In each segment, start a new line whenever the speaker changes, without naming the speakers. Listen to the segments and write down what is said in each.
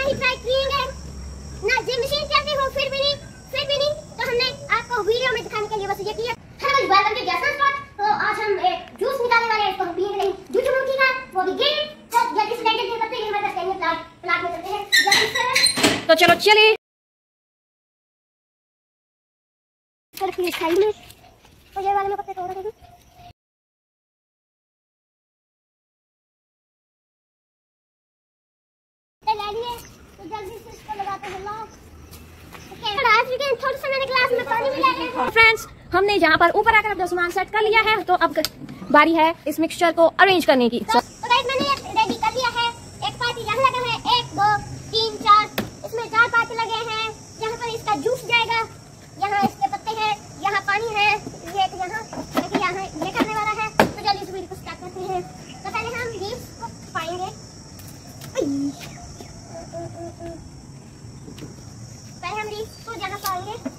कितना ही ट्राई किएँगे? ना gym machine चलती हो फिर भी नहीं फिर भी नहीं तो हमने आपको वीडियो में दिखाने के लिए बस ये किया। Hello welcome to Jason spot तो आज हम एक जूस निकालने वाले हैं इसको हम पिएँगे नहीं। जूस मुर्गी का वो भी गेम तो जल्दी से लेकर के पत्ते हमारे पास कहेंगे प्लाट प्लाट में चलते हैं। जल्दी से
तो चलो चलिए।
फिर साइड में। तो ये वाले में पत्ते तोड़ देंगे तो तो
फ्रेंड्स हमने यहाँ पर ऊपर आकर अपना सामान सेट कर लिया है। तो अब बारी है इस मिक्सचर को अरेंज करने की
तो गाइस मैंने रेडी कर लिया है एक पार्टी यहाँ लगा है एक दो तीन चार इसमें चार पार्टी लगे हैं यहाँ पर इसका जूस जाएगा यहाँ इसके पत्ते हैं यहाँ पानी है ये एक यहाँ एक यहाँ ये करने वाला है तो जल्दी से वीडियो को स्टार्ट करते हैं तो पहले हम लीव्स को पाएँगे पहले हम लीव्स को यहाँ पाएँगे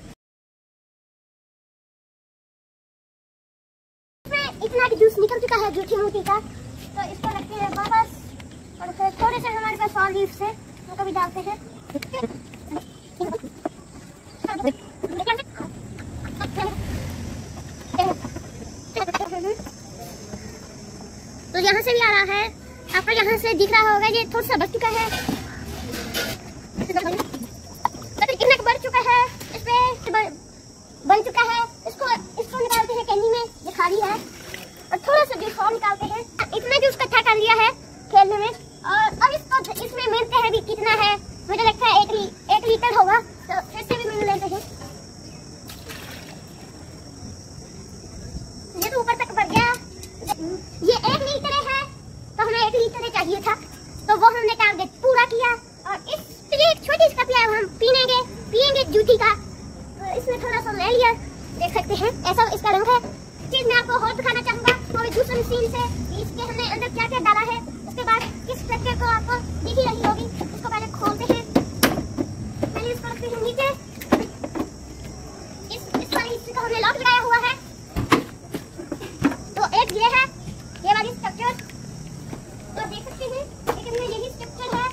इतना भी जूस निकल चुका है जूठी मूठी का। तो इसको रखते हैं वापस और फिर थोड़े से हमारे पास और लीव से उनको भी डालते हैं। तो यहाँ से भी आ रहा है। आपको यहाँ से दिख रहा होगा, ये थोड़ा सा बच चुका है मतलब कितना बढ़ चुका है इस पे बन चुका है इसको इसको निकालते हैं कैनी में ये खाली है और थोड़ा सा जूस निकालते हैं इतना जूस इकट्ठा कर लिया है खेलने में। और अब इसको इसमें मिलते हैं भी कितना है मुझे लगता है एक ली, एक लीटर होगा तो फिर से भी मिल लेते हैं। ये तो ऊपर तक बढ़ गया। ये एक लीटर है तो हमें एक लीटर चाहिए था। तो वो हमने टारगेट पूरा किया और इस एक छोटी सी कप है हम पीनेंगे पियेंगे जूठी का। तो इसमें थोड़ा सा ले लिया देख सकते हैं। ऐसा इसका रंग है। चीज़ मैं आपको और दिखाना चाहूँगा, और दूसरे मशीन से इसके हमने अंदर क्या क्या डाला है, उसके बाद किस स्ट्रक्चर को आपको दिख ही रही होगी इसको पहले खोलते हैं। पहले इसको रखते हैं नीचे। इस इस हिस्से हमने लॉक लगाया हुआ है। तो एक ये है, ये वाली स्ट्रक्चर तो देख सकते हैं यही स्ट्रक्चर है।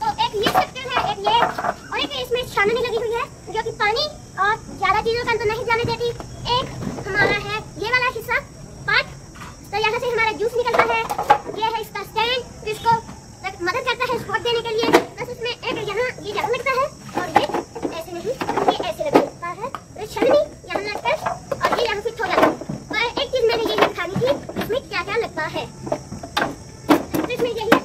तो एक ये स्ट्रक्चर है, एक ये। और एक इसमें छाननी लगी हुई है, जो कि पानी और ज़्यादा चीज़ों का अंदर नहीं जाने देती। एक हमारा है ये वाला हिस्सा पार्ट तो यहाँ से हमारा जूस निकलता है ये है इसका स्टैंड जिसको मदद करता है स्पॉट देने के लिए बस इसमें एक यहाँ ये जगह लगता है और ये ऐसे नहीं ये ऐसे लगता है तो छलनी यहाँ लगकर और ये यहाँ फिट हो जाता है पर एक चीज़ मैंने ये दिखानी थी इसमें क्या क्या लगता है तो इसमें